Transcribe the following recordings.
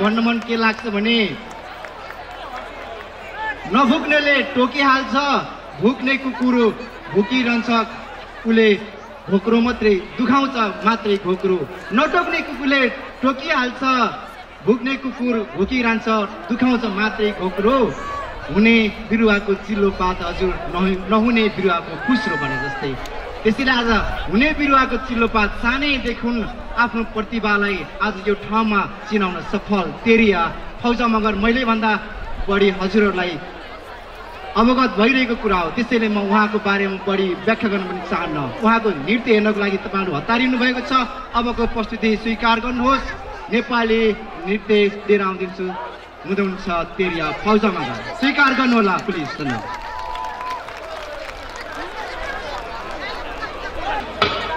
भन्न मन के लाग्छ भने नभुक्नेले टोकिहाल्छ भुक्ने कुकुर भुकिरहन्छ उसले घोक्रो मात्रै दुखाउँछ मात्रै घोक्रो नटोक्ने कुकुरले टोकिहाल्छ भुक्ने कुकुर भुकिरहन्छ दुखाउँछ मात्रै घोक्रो हुने बिरुवाको चिल्लो पात हजुर नहु- नहुने बिरुवाको खुस्रो भने जस्तै। त्यसैले आज हुने बिरुवाको चिल्लो पात सानैदेखि आफ्नो प्रतिभालाई आज यो ठाउँमा चिनाउन सफल। तेरिया फौजा मगर मैले भन्दा बढी हजुरहरूलाई अवगत भइरहेको कुरा हो। त्यसैले म उहाँको बारेमा बढी व्याख्या गर्न पनि चाहन्न। उहाँको नृत्य हेर्नको लागि तपाईँहरू हतारिनु भएको छ। अबको प्रस्तुति स्वीकार गर्नुहोस्। नेपाली नृत्य लिएर आउँदैछु। हुँदैछ तेरिया फौजामा गएर स्वीकार गर्नुहोला प्लिज धन्यवाद।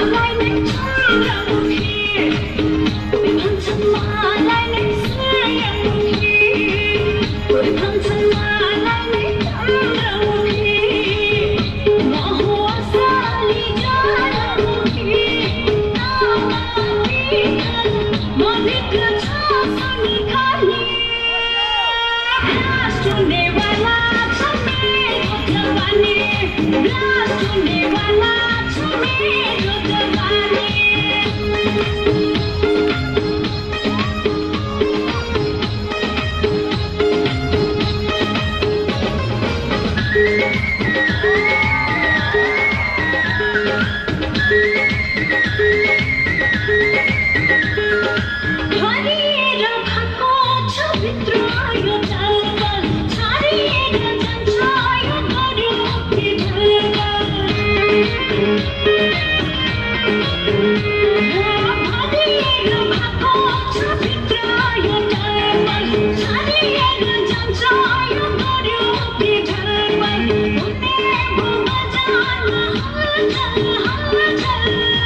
mà lại nấy xoay ở मेरे जो जवानी चल हम चल